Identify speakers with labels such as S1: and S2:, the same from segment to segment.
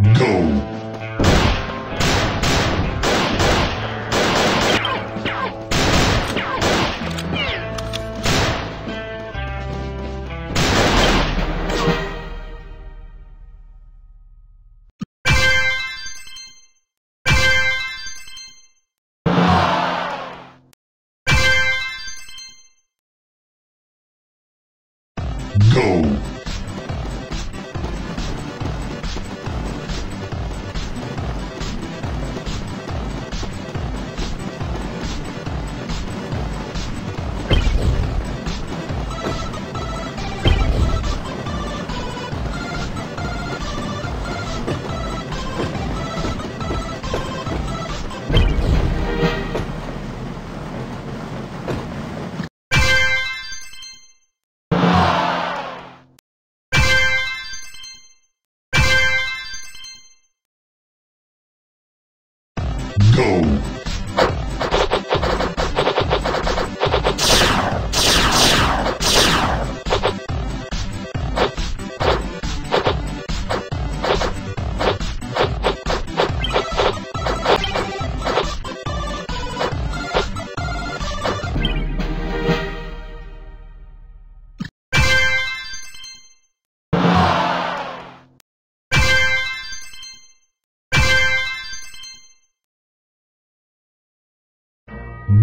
S1: No! Go.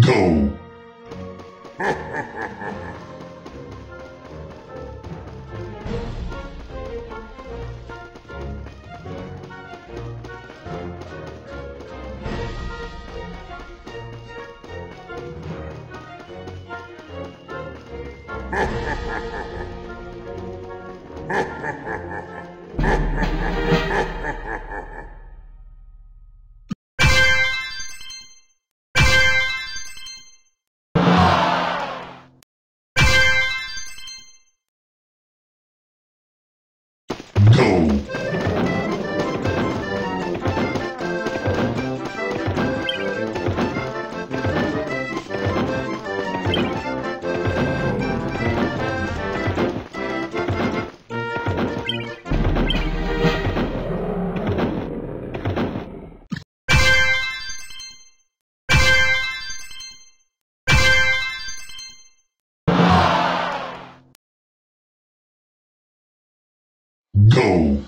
S1: Go! Go! Go!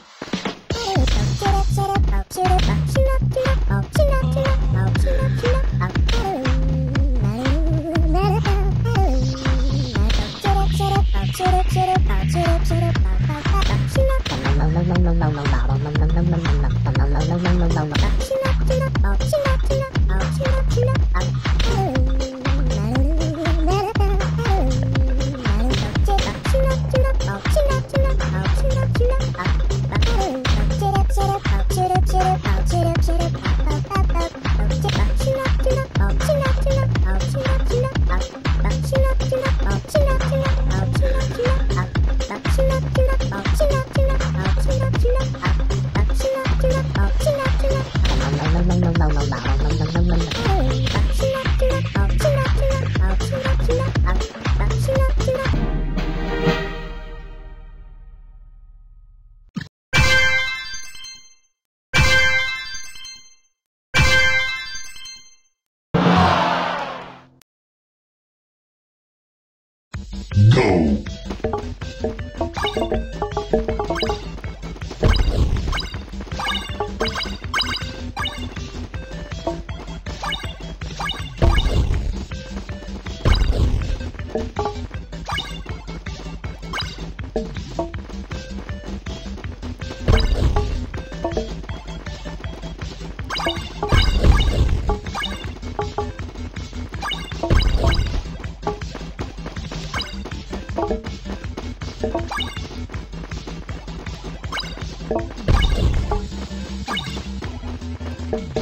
S1: Go! Go!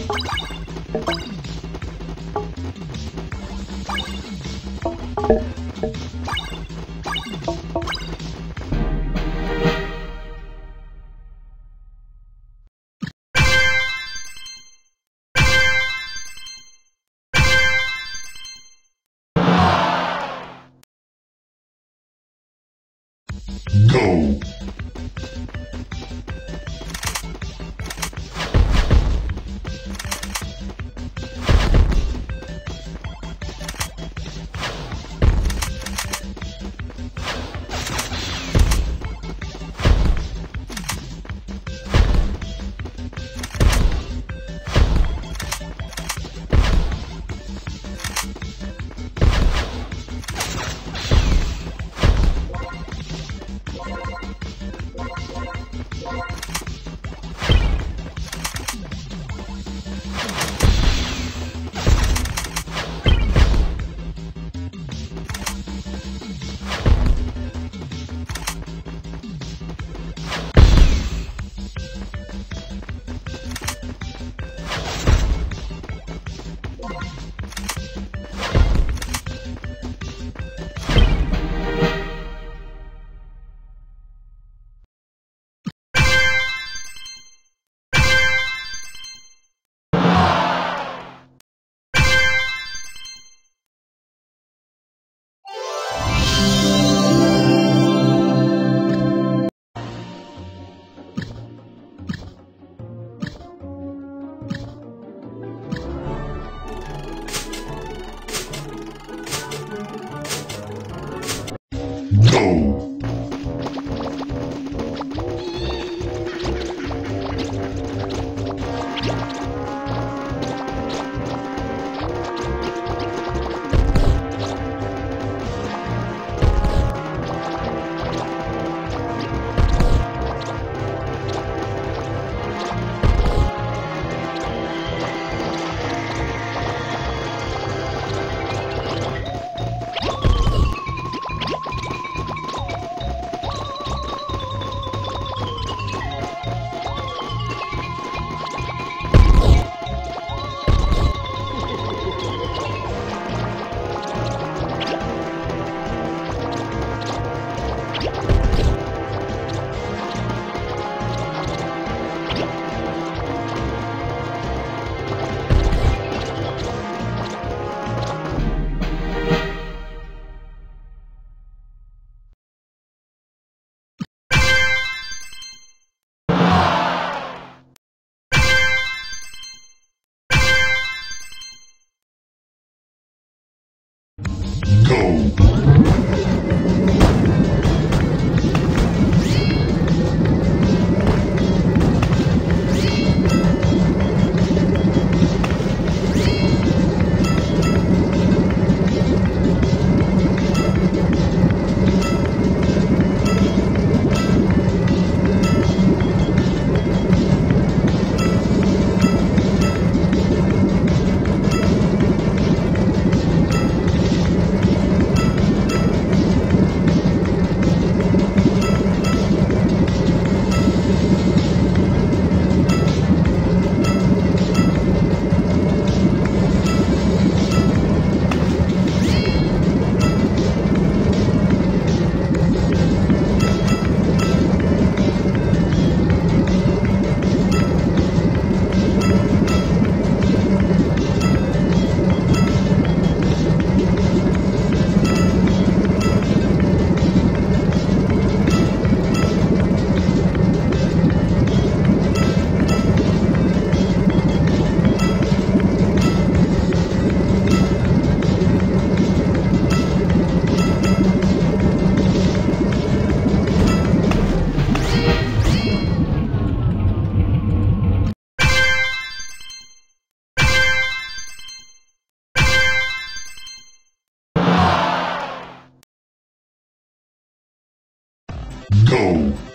S1: Go.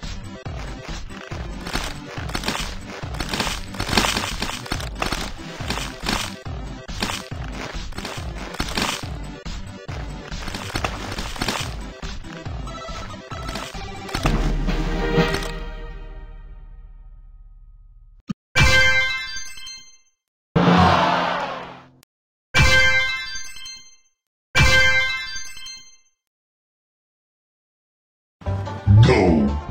S1: Go.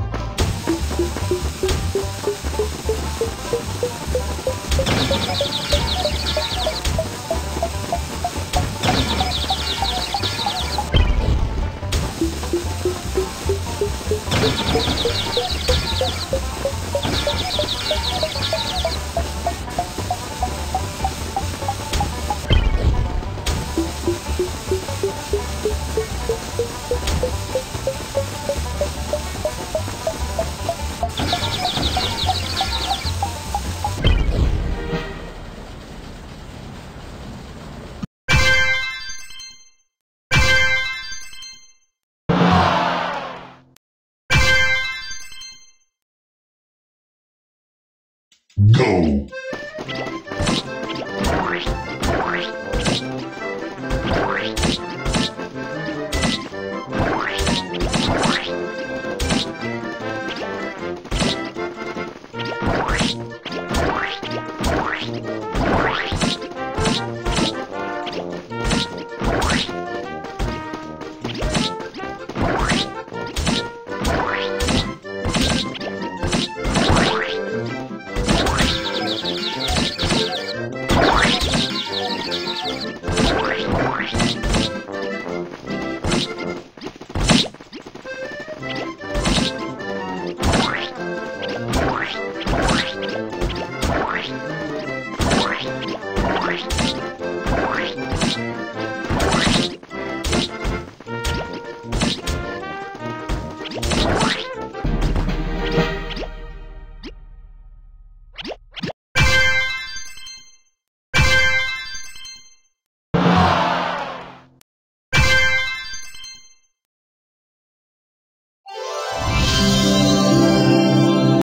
S1: Go.